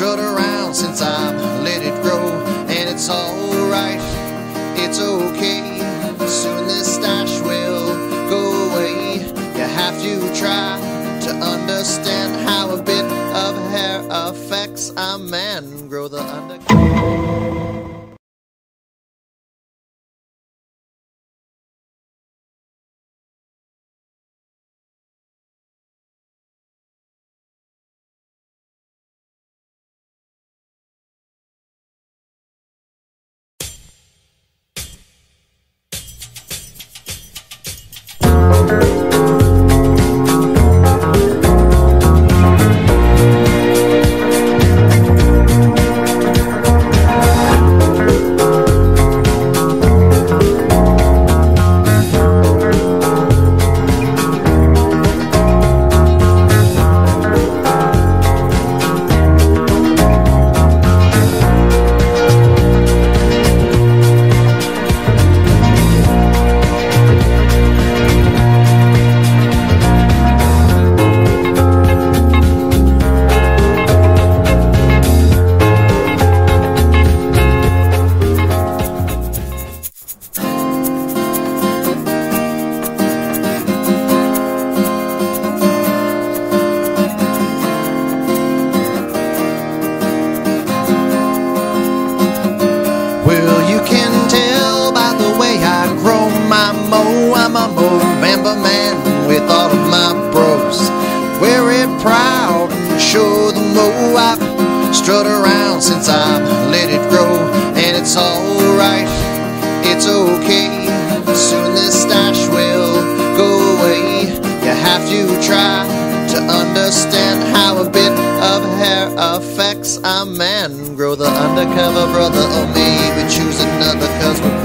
strut around since I've let it grow, and it's alright, it's okay. Soon this stash will go away. You have to try to understand how a bit of hair affects a man. Grow the under. Understand how a bit of hair affects a man. Grow the undercover brother, or maybe choose another, cause we're.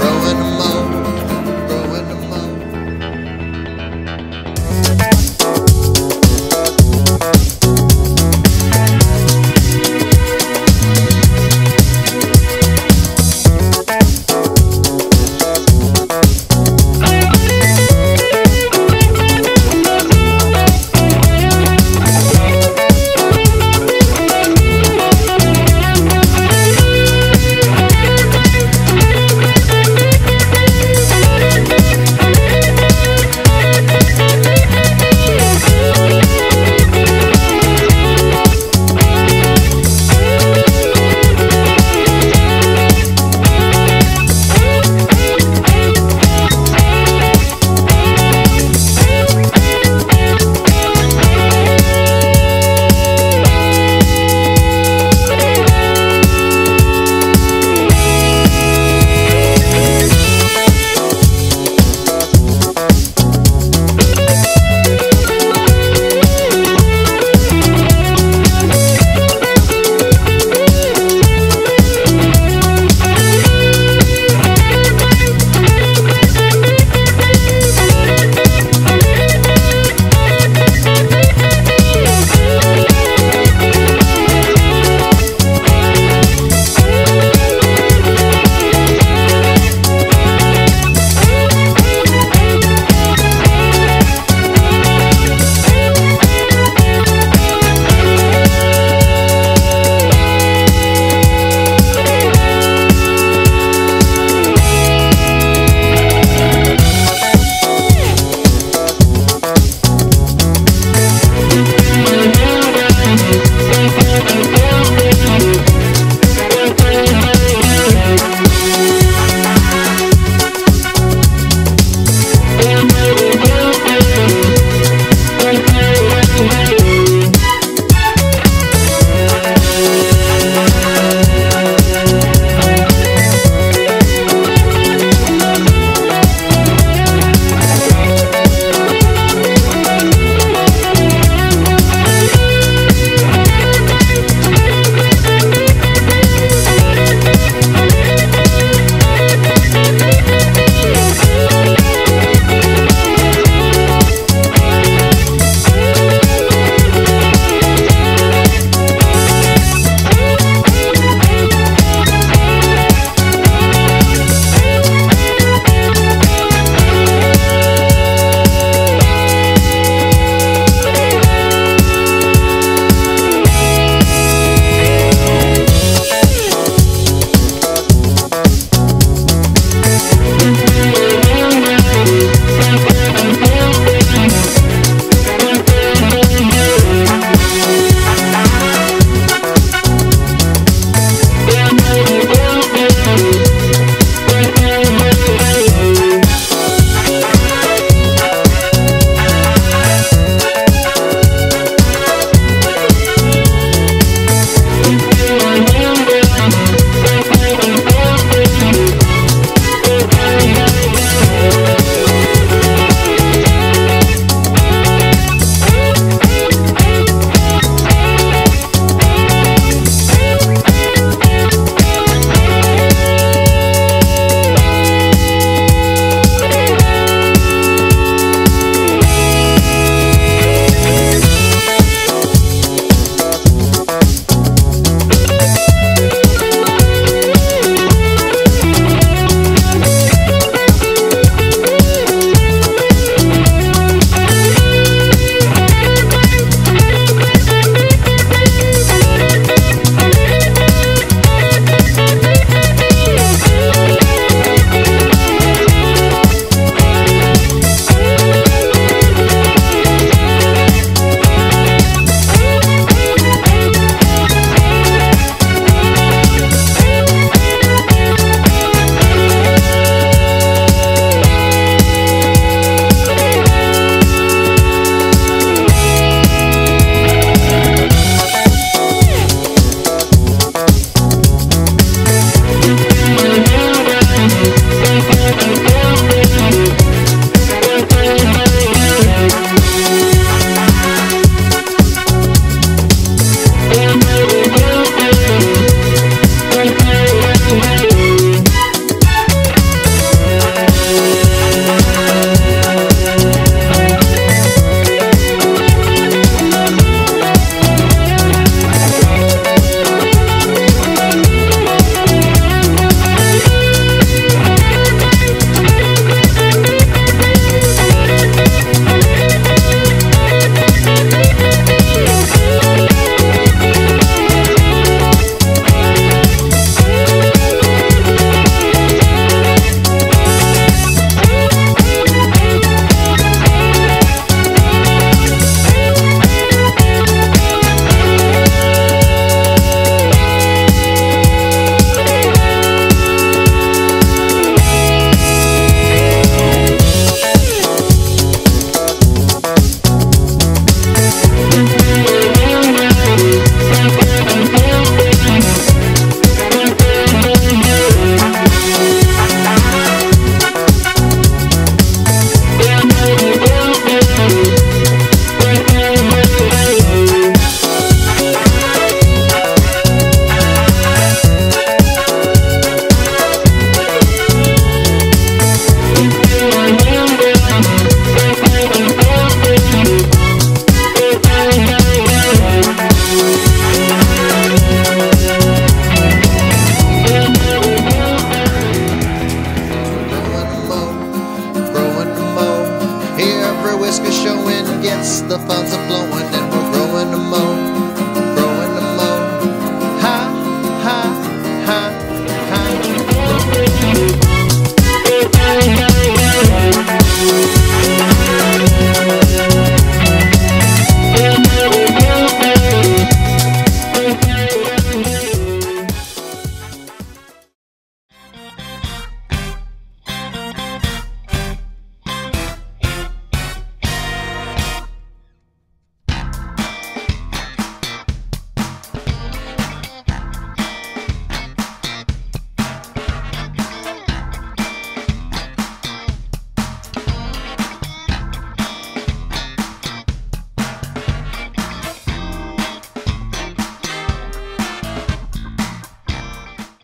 whiskers showing gets the funds a flowing.